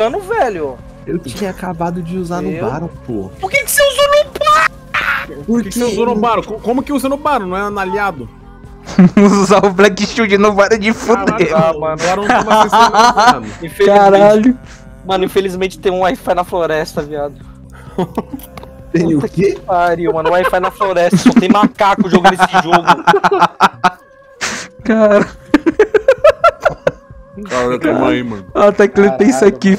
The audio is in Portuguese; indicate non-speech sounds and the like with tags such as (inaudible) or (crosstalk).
jogando, velho. Eu tinha acabado de usar no baro, Baron, pô. Por que, que você usou no Por que, que você usou no Baron? Como que usa no Baron? Não é analiado? (laughs) Usar o Black Shield no Baron é de fuder. Ah, mano. (laughs) Caralho. Mano, infelizmente tem um Wi-Fi na floresta, viado. (laughs) Tem o quê? Que Pariu, mano. Wi-Fi na floresta. Só tem macaco jogando esse jogo. Cara, Cara, tamo aí, mano. tem tá isso aqui.